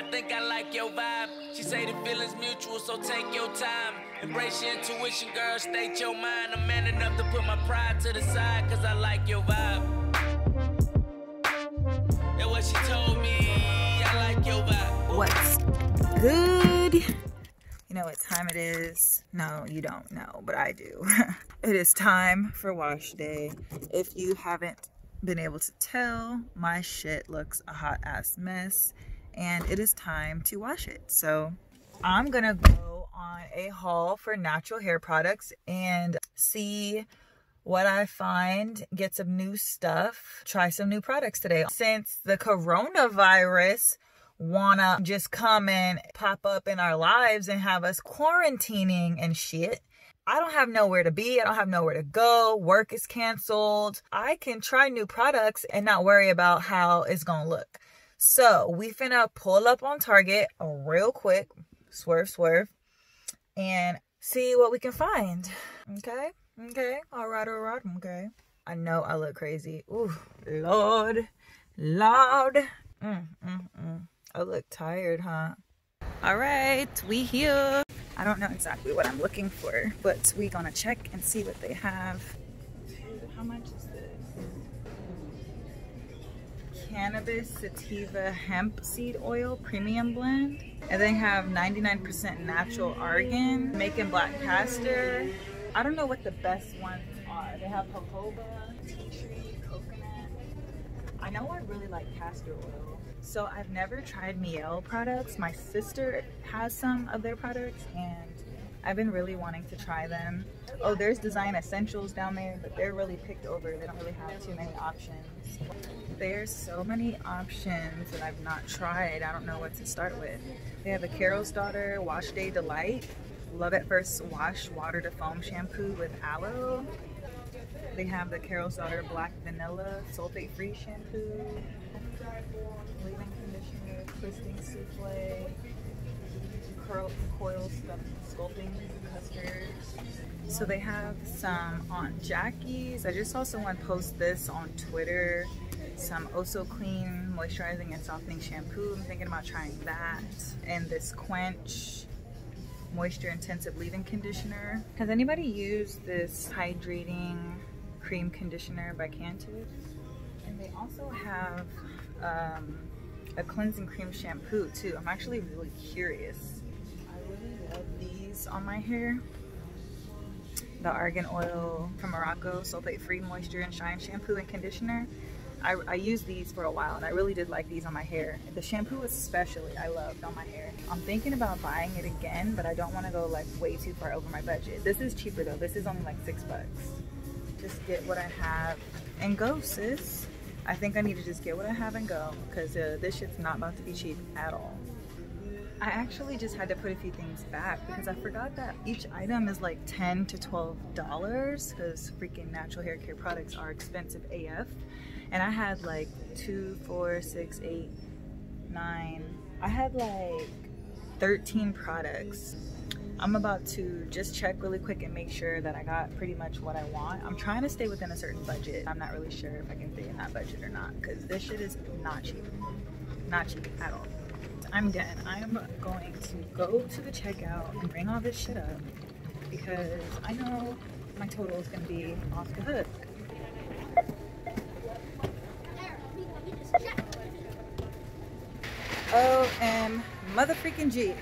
I think I like your vibe. She say the feeling's mutual, so take your time. Embrace your intuition, girl, state your mind. I'm man enough to put my pride to the side, cause I like your vibe. That's what she told me. I like your vibe. What's good? You know what time it is? No, you don't know, but I do. it is time for wash day. If you haven't been able to tell, my shit looks a hot ass mess and it is time to wash it. So I'm gonna go on a haul for natural hair products and see what I find, get some new stuff, try some new products today. Since the coronavirus wanna just come and pop up in our lives and have us quarantining and shit, I don't have nowhere to be. I don't have nowhere to go. Work is canceled. I can try new products and not worry about how it's gonna look. So we finna pull up on Target real quick, swerve, swerve, and see what we can find. Okay, okay, all right, all right, okay. I know I look crazy. Ooh, Lord, Lord. Mm, mm, mm. I look tired, huh? All right, we here. I don't know exactly what I'm looking for, but we gonna check and see what they have. How much is Cannabis sativa hemp seed oil premium blend. And they have 99% natural argan, Jamaican black castor. I don't know what the best ones are. They have jojoba, tea tree, coconut. I know I really like castor oil. So I've never tried Mielle products. My sister has some of their products and I've been really wanting to try them. Oh, there's design essentials down there, but they're really picked over. They don't really have too many options. There's so many options that I've not tried. I don't know what to start with. They have a Carol's Daughter Wash Day Delight. Love at First Wash Water to Foam Shampoo with Aloe. They have the Carol's Daughter Black Vanilla Sulfate Free Shampoo. Leave-in conditioner, twisting souffle, curl, coil custard. So they have some Aunt Jackie's. I just saw someone post this on Twitter. Some Oso Clean moisturizing and softening shampoo. I'm thinking about trying that. And this Quench moisture intensive leave-in conditioner. Has anybody used this hydrating cream conditioner by Cantu? And they also have um, a cleansing cream shampoo too. I'm actually really curious. On my hair. The argan oil from Morocco, sulfate free moisture and shine shampoo and conditioner. I, I used these for a while and I really did like these on my hair. The shampoo especially I loved on my hair. I'm thinking about buying it again, but I don't want to go like way too far over my budget. This is cheaper though. This is only like six bucks. Just get what I have and go sis. I think I need to just get what I have and go because uh, this shit's not about to be cheap at all. I actually just had to put a few things back because I forgot that each item is like 10 to 12 dollars because freaking natural hair care products are expensive AF and I had like two, four, six, eight, nine. I had like 13 products. I'm about to just check really quick and make sure that I got pretty much what I want. I'm trying to stay within a certain budget. I'm not really sure if I can stay in that budget or not because this shit is not cheap. Not cheap at all. I'm done. I'm going to go to the checkout and bring all this shit up because I know my total is going to be off the hook. OM motherfucking G.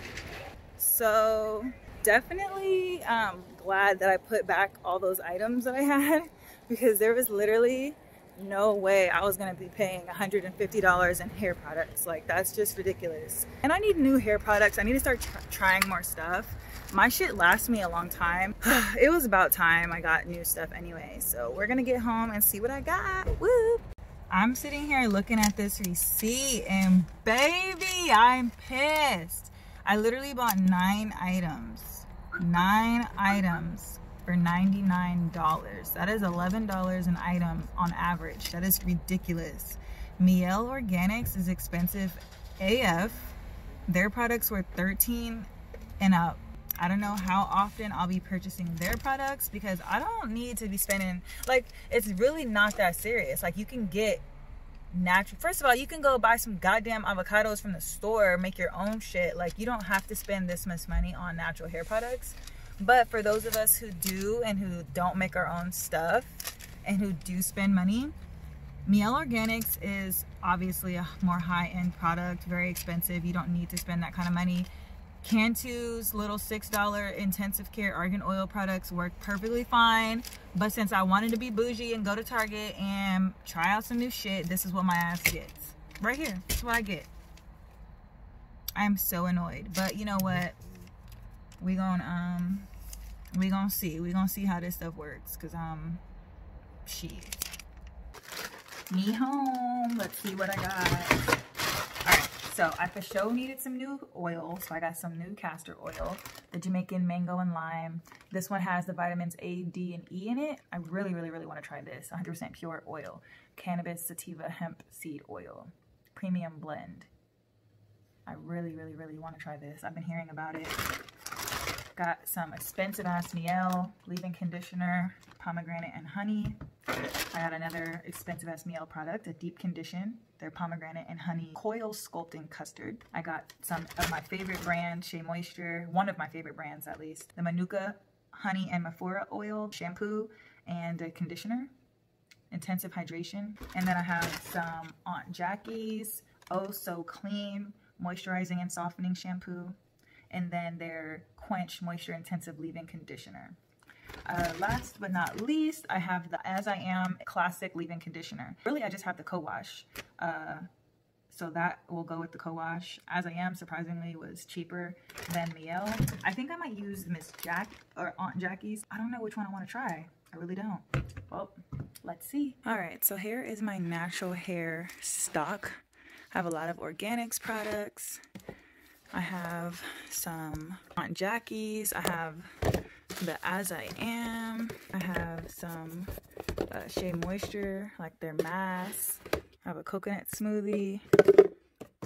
So definitely um, glad that I put back all those items that I had because there was literally no way I was gonna be paying $150 in hair products. Like that's just ridiculous. And I need new hair products. I need to start tr trying more stuff. My shit lasts me a long time. it was about time I got new stuff anyway. So we're gonna get home and see what I got. Woo! I'm sitting here looking at this receipt and baby, I'm pissed. I literally bought nine items. Nine items for $99. That is $11 an item on average. That is ridiculous. Mielle Organics is expensive AF. Their products were 13 and up. I don't know how often I'll be purchasing their products because I don't need to be spending like it's really not that serious. Like you can get natural. First of all, you can go buy some goddamn avocados from the store, make your own shit. Like you don't have to spend this much money on natural hair products. But for those of us who do and who don't make our own stuff and who do spend money, Mielle Organics is obviously a more high-end product, very expensive. You don't need to spend that kind of money. Cantu's little $6 intensive care argan oil products work perfectly fine. But since I wanted to be bougie and go to Target and try out some new shit, this is what my ass gets. Right here, that's what I get. I'm so annoyed. But you know what? We gonna, um, we gonna see. We gonna see how this stuff works. Cause, um, shit. Me home. Let's see what I got. Alright, so I for sure needed some new oil. So I got some new castor oil, the Jamaican mango and lime. This one has the vitamins A, D, and E in it. I really, really, really want to try this. 100% pure oil. Cannabis sativa hemp seed oil. Premium blend. I really, really, really want to try this. I've been hearing about it. Got some expensive ass Mielle leave-in conditioner, pomegranate and honey. I got another expensive ass Mielle product, a deep condition, their pomegranate and honey coil sculpting custard. I got some of my favorite brand, Shea Moisture, one of my favorite brands at least, the Manuka honey and Mafura oil shampoo and a conditioner, intensive hydration. And then I have some Aunt Jackie's Oh So Clean moisturizing and softening shampoo and then their Quench Moisture Intensive Leave-In Conditioner. Uh, last but not least, I have the As I Am Classic Leave-In Conditioner. Really, I just have the co-wash. Uh, so that will go with the co-wash. As I Am, surprisingly, was cheaper than Mielle. I think I might use Miss Jack or Aunt Jackie's. I don't know which one I want to try. I really don't. Well, let's see. All right, so here is my natural hair stock. I have a lot of organics products. I have some Aunt Jackie's. I have the As I Am. I have some uh, Shea Moisture, like their mask. I have a coconut smoothie.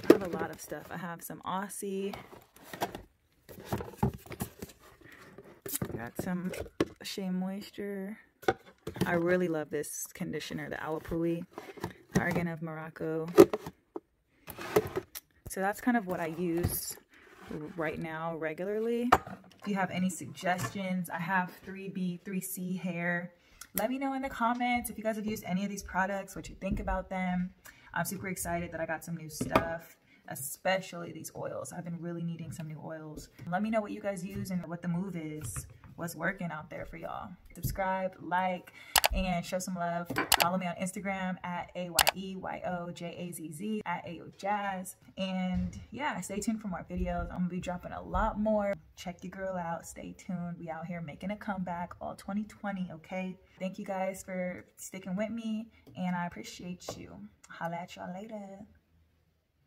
I have a lot of stuff. I have some Aussie. Got some Shea Moisture. I really love this conditioner, the Awapuhi Argan of Morocco. So that's kind of what I use right now regularly. If you have any suggestions, I have 3B, 3C hair. Let me know in the comments if you guys have used any of these products, what you think about them. I'm super excited that I got some new stuff, especially these oils. I've been really needing some new oils. Let me know what you guys use and what the move is what's working out there for y'all. Subscribe, like, and show some love. Follow me on Instagram at A-Y-E-Y-O-J-A-Z-Z at AyeYoJazz. And yeah, stay tuned for more videos. I'm gonna be dropping a lot more. Check your girl out. Stay tuned. We out here making a comeback all 2020, okay? Thank you guys for sticking with me, and I appreciate you. Holla at y'all later.